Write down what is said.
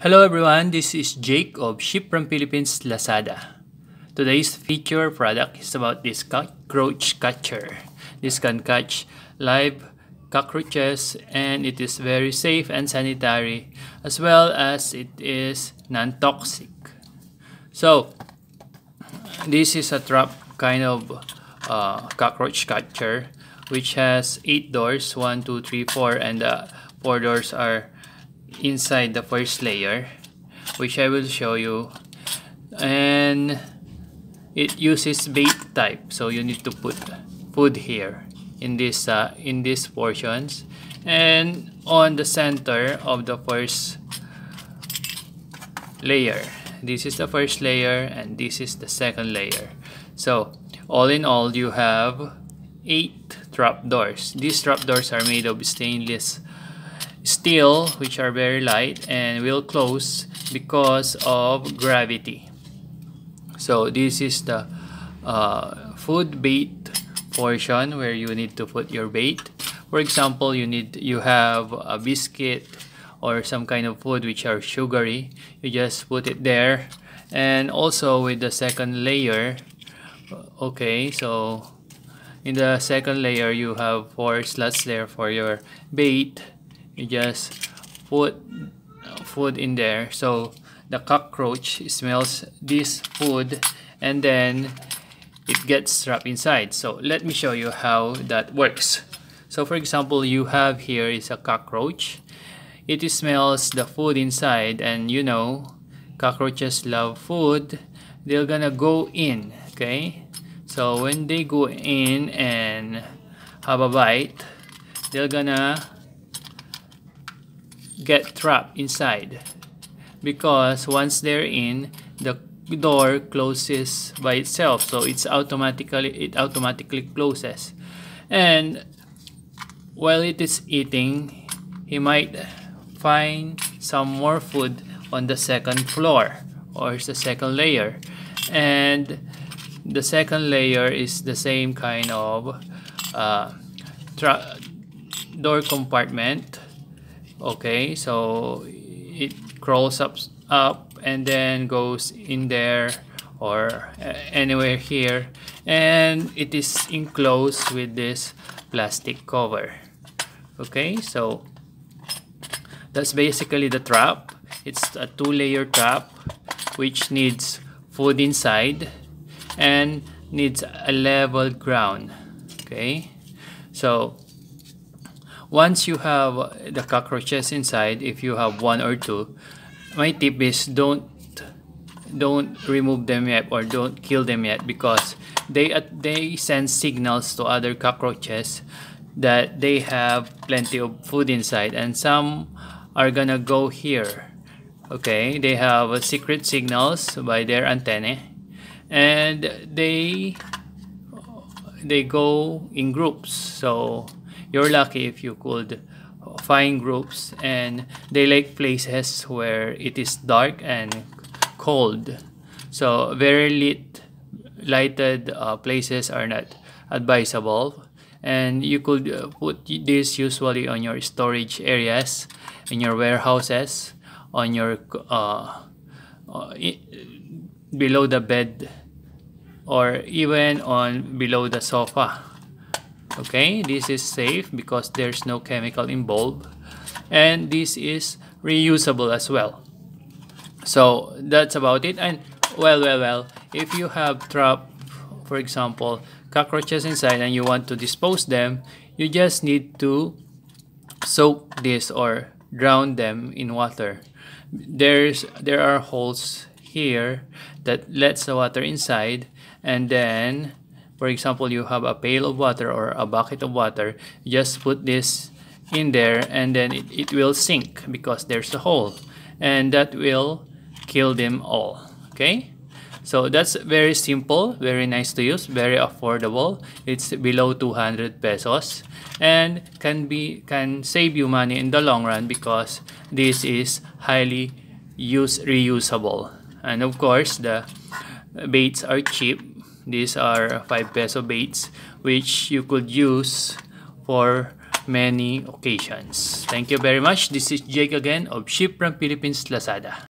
Hello everyone, this is Jake of Ship from Philippines Lazada. Today's feature product is about this cockroach catcher. This can catch live cockroaches and it is very safe and sanitary as well as it is non-toxic. So, this is a trap kind of uh, cockroach catcher which has 8 doors, 1, 2, 3, 4 and the 4 doors are inside the first layer which I will show you. And it uses bait type so you need to put food here in this uh, in these portions. And on the center of the first layer this is the first layer and this is the second layer. So all in all you have eight trap doors. These trap doors are made of stainless steel which are very light and will close because of gravity. So this is the uh, food bait portion where you need to put your bait. For example you need you have a biscuit or some kind of food which are sugary. You just put it there. And also with the second layer okay so in the second layer you have four slots there for your bait you just put food in there. So the cockroach smells this food and then it gets trapped inside. So let me show you how that works. So for example you have here is a cockroach. It smells the food inside and you know cockroaches love food. They're gonna go in okay? So when they go in and have a bite they're gonna get trapped inside. Because once they're in the door closes by itself so it's automatically it automatically closes. And while it is eating he might find some more food on the second floor or the second layer. And the second layer is the same kind of uh, door compartment okay so it crawls up up and then goes in there or uh, anywhere here. And it is enclosed with this plastic cover. Okay so that's basically the trap. It's a two-layer trap which needs food inside and needs a level ground. Okay so once you have the cockroaches inside if you have one or two my tip is don't don't remove them yet or don't kill them yet because they uh, they send signals to other cockroaches that they have plenty of food inside and some are gonna go here. Okay? They have uh, secret signals by their antennae and they they go in groups. So you're lucky if you could find groups and they like places where it is dark and cold. So very lit lighted uh, places are not advisable. And you could uh, put this usually on your storage areas in your warehouses on your uh, uh below the bed or even on below the sofa okay this is safe because there's no chemical involved. And this is reusable as well. So that's about it. And well well well if you have trap for example cockroaches inside and you want to dispose them you just need to soak this or drown them in water. There's there are holes here that lets the water inside and then for example you have a pail of water or a bucket of water just put this in there and then it, it will sink because there's a hole. And that will kill them all okay? So that's very simple very nice to use very affordable. It's below 200 pesos and can be can save you money in the long run because this is highly use reusable. And of course the baits are cheap these are 5 peso baits which you could use for many occasions. Thank you very much. This is Jake again of Ship Philippines Lazada.